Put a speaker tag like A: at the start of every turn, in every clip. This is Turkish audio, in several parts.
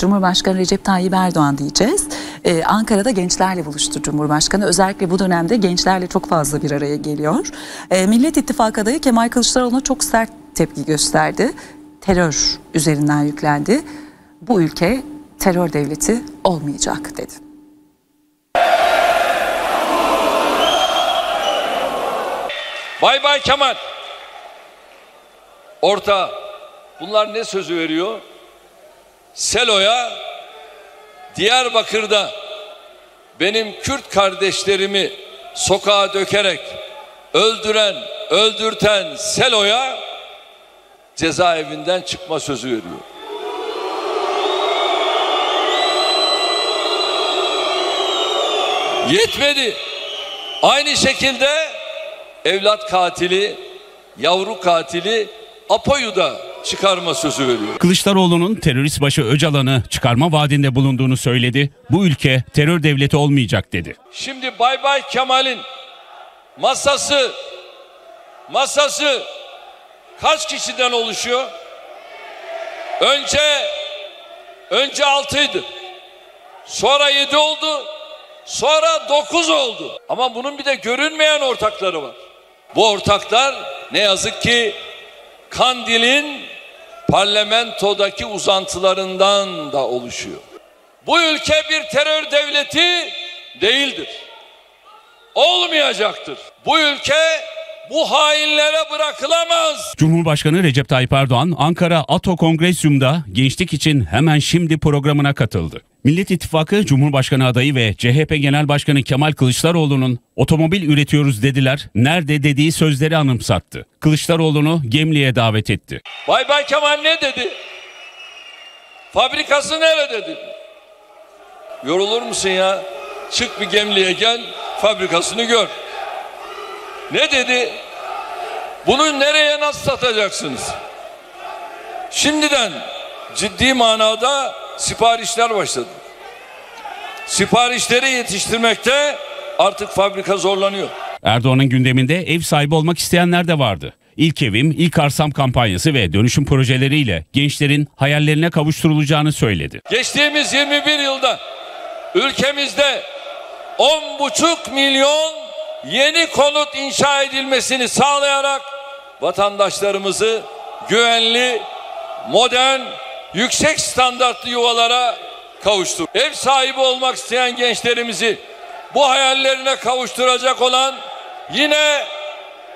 A: Cumhurbaşkanı Recep Tayyip Erdoğan diyeceğiz. Ee, Ankara'da gençlerle buluştu Cumhurbaşkanı. Özellikle bu dönemde gençlerle çok fazla bir araya geliyor. Ee, Millet İttifakı adayı Kemal Kılıçdaroğlu'na çok sert tepki gösterdi. Terör üzerinden yüklendi. Bu ülke terör devleti olmayacak dedi.
B: Bay Bay Kemal. Orta. Bunlar ne sözü veriyor? Selo'ya Diyarbakır'da benim Kürt kardeşlerimi sokağa dökerek öldüren, öldürten Selo'ya cezaevinden çıkma sözü veriyor. Yetmedi. Aynı şekilde evlat katili, yavru katili Apo'yu da çıkarma sözü veriyor.
C: Kılıçdaroğlu'nun terörist başı Öcalan'ı çıkarma vaadinde bulunduğunu söyledi. Bu ülke terör devleti olmayacak dedi.
B: Şimdi Bay Bay Kemal'in masası masası kaç kişiden oluşuyor? Önce önce altıydı. Sonra yedi oldu. Sonra dokuz oldu. Ama bunun bir de görünmeyen ortakları var. Bu ortaklar ne yazık ki Kandil'in parlamentodaki uzantılarından da oluşuyor. Bu ülke bir terör devleti değildir. Olmayacaktır. Bu ülke bu hainlere bırakılamaz.
C: Cumhurbaşkanı Recep Tayyip Erdoğan Ankara Ato Kongresyum'da Gençlik için Hemen Şimdi programına katıldı. Millet İttifakı Cumhurbaşkanı adayı ve CHP Genel Başkanı Kemal Kılıçdaroğlu'nun otomobil üretiyoruz dediler, nerede dediği sözleri anımsattı. Kılıçdaroğlu'nu Gemli'ye davet etti.
B: Bay Bay Kemal ne dedi? Fabrikası nerede dedi? Yorulur musun ya? Çık bir Gemli'ye gel, fabrikasını gör. Ne dedi? Bunu nereye nasıl satacaksınız? Şimdiden ciddi manada siparişler başladı. Siparişleri yetiştirmekte artık fabrika zorlanıyor.
C: Erdoğan'ın gündeminde ev sahibi olmak isteyenler de vardı. İlk evim, ilk arsam kampanyası ve dönüşüm projeleriyle gençlerin hayallerine kavuşturulacağını söyledi.
B: Geçtiğimiz 21 yılda ülkemizde 10,5 milyon yeni konut inşa edilmesini sağlayarak vatandaşlarımızı güvenli, modern, yüksek standartlı yuvalara kavuştur. Ev sahibi olmak isteyen gençlerimizi bu hayallerine kavuşturacak olan yine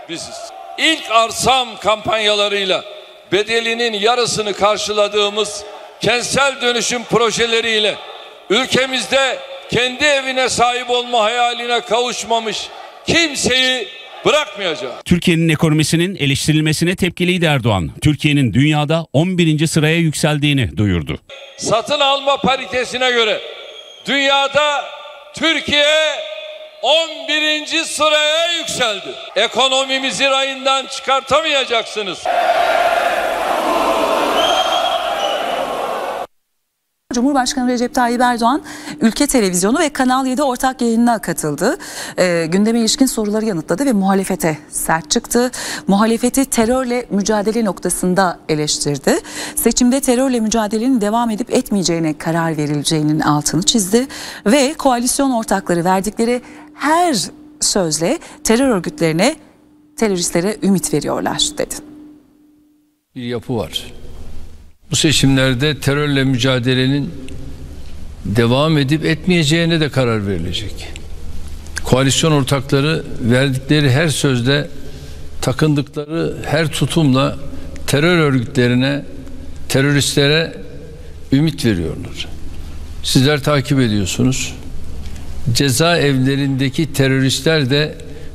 B: biziz. İlk arsam kampanyalarıyla bedelinin yarısını karşıladığımız kentsel dönüşüm projeleriyle ülkemizde kendi evine sahip olma hayaline kavuşmamış kimseyi bırakmayacak.
C: Türkiye'nin ekonomisinin eleştirilmesine tepkiliydi Erdoğan. Türkiye'nin dünyada 11. sıraya yükseldiğini duyurdu.
B: Satın alma paritesine göre dünyada Türkiye 11. sıraya yükseldi. Ekonomimizi rayından çıkartamayacaksınız.
A: Cumhurbaşkanı Recep Tayyip Erdoğan ülke televizyonu ve Kanal 7 ortak yayınına katıldı. E, gündeme ilişkin soruları yanıtladı ve muhalefete sert çıktı. Muhalefeti terörle mücadele noktasında eleştirdi. Seçimde terörle mücadelenin devam edip etmeyeceğine karar verileceğinin altını çizdi. Ve koalisyon ortakları verdikleri her sözle terör örgütlerine, teröristlere ümit veriyorlar dedi.
D: Bir yapı var. Bu seçimlerde terörle mücadelenin devam edip etmeyeceğine de karar verilecek. Koalisyon ortakları verdikleri her sözde takındıkları her tutumla terör örgütlerine, teröristlere ümit veriyorlar. Sizler takip ediyorsunuz. Cezaevlerindeki teröristler de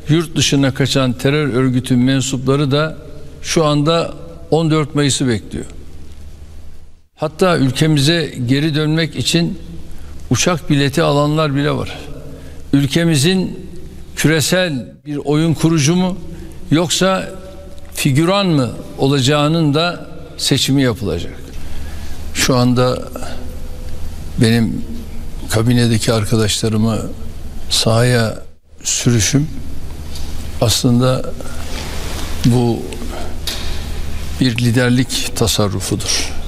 D: yurt dışına kaçan terör örgütün mensupları da şu anda 14 Mayıs'ı bekliyor. Hatta ülkemize geri dönmek için uçak bileti alanlar bile var. Ülkemizin küresel bir oyun kurucu mu yoksa figüran mı olacağının da seçimi yapılacak. Şu anda benim kabinedeki arkadaşlarımı sahaya sürüşüm aslında bu bir liderlik tasarrufudur.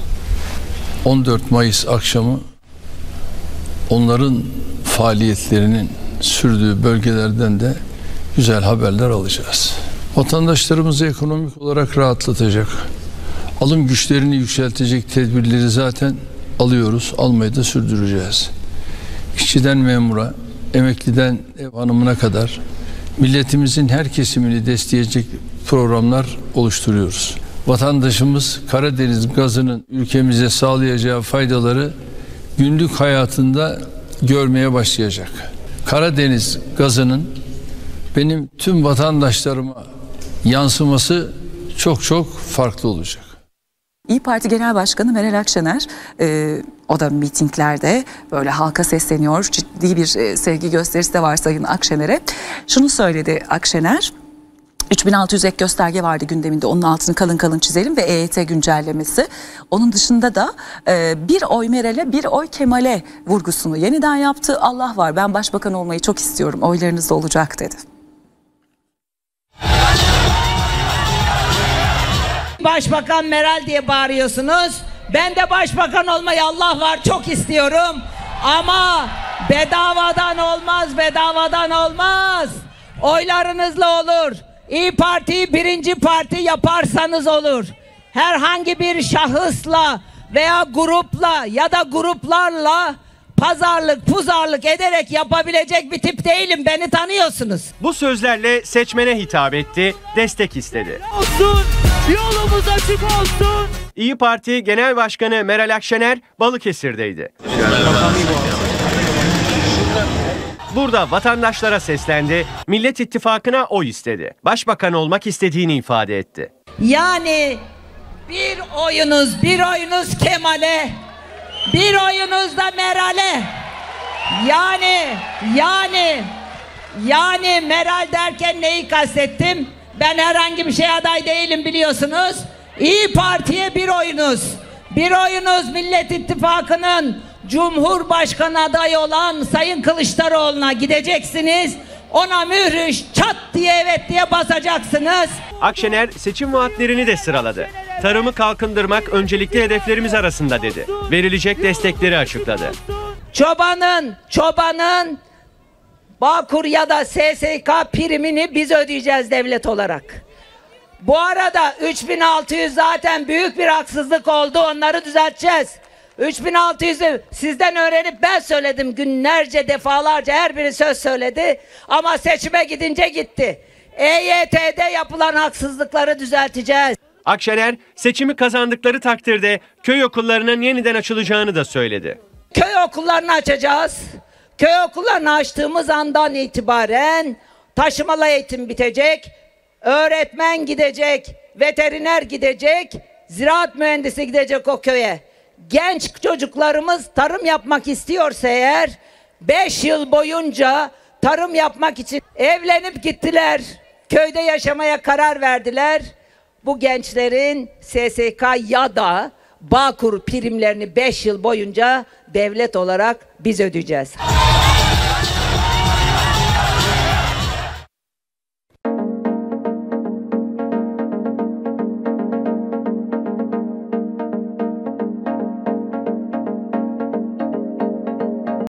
D: 14 Mayıs akşamı onların faaliyetlerinin sürdüğü bölgelerden de güzel haberler alacağız. Vatandaşlarımızı ekonomik olarak rahatlatacak, alım güçlerini yükseltecek tedbirleri zaten alıyoruz, almayı da sürdüreceğiz. İşçiden memura, emekliden ev hanımına kadar milletimizin her kesimini destekleyecek programlar oluşturuyoruz. Vatandaşımız Karadeniz gazının ülkemize sağlayacağı faydaları günlük hayatında görmeye başlayacak. Karadeniz gazının benim tüm vatandaşlarıma yansıması çok çok farklı olacak.
A: İyi Parti Genel Başkanı Meral Akşener e, o da mitinglerde böyle halka sesleniyor. Ciddi bir e, sevgi gösterisi de var Sayın Akşener'e. Şunu söyledi Akşener. 3600 ek gösterge vardı gündeminde onun altını kalın kalın çizelim ve EYT güncellemesi. Onun dışında da e, bir oy Meral'e bir oy Kemal'e vurgusunu yeniden yaptı. Allah var ben başbakan olmayı çok istiyorum oylarınız da olacak dedi.
E: Başbakan Meral diye bağırıyorsunuz. Ben de başbakan olmayı Allah var çok istiyorum. Ama bedavadan olmaz, bedavadan olmaz. Oylarınızla olur. İyi Parti birinci parti yaparsanız olur. Herhangi bir şahısla veya grupla ya da gruplarla pazarlık, puzarlık ederek yapabilecek bir tip değilim. Beni tanıyorsunuz.
F: Bu sözlerle seçmene hitap etti, destek istedi.
E: Olsun, yolumuz açık olsun.
F: İyi Parti Genel Başkanı Meral Akşener Balıkesir'deydi. Burada vatandaşlara seslendi, Millet İttifakı'na oy istedi. Başbakan olmak istediğini ifade etti.
E: Yani bir oyunuz, bir oyunuz Kemal'e, bir oyunuz da Meral'e. Yani, yani, yani Meral derken neyi kastettim? Ben herhangi bir şey aday değilim biliyorsunuz. İyi Parti'ye bir oyunuz. Bir oyunuz Millet İttifakı'nın Cumhurbaşkanı adayı olan Sayın Kılıçdaroğlu'na gideceksiniz. Ona mührü çat diye evet diye basacaksınız.
F: Akşener seçim vaatlerini de sıraladı. Tarımı kalkındırmak öncelikli hedeflerimiz arasında dedi. Verilecek destekleri açıkladı.
E: Çobanın, çobanın Bağkur ya da SSK primini biz ödeyeceğiz devlet olarak. Bu arada 3600 zaten büyük bir haksızlık oldu. Onları düzelteceğiz. 3600'ü sizden öğrenip ben söyledim günlerce defalarca her biri söz söyledi ama seçime gidince gitti. EYT'de yapılan haksızlıkları düzelteceğiz.
F: Akşener seçimi kazandıkları takdirde köy okullarının yeniden açılacağını da söyledi.
E: Köy okullarını açacağız. Köy okullarını açtığımız andan itibaren taşımalı eğitim bitecek. Öğretmen gidecek, veteriner gidecek, ziraat mühendisi gidecek o köye. Genç çocuklarımız tarım yapmak istiyorsa eğer 5 yıl boyunca tarım yapmak için evlenip gittiler. Köyde yaşamaya karar verdiler. Bu gençlerin SSK ya da Bağkur primlerini 5 yıl boyunca devlet olarak biz ödeyeceğiz.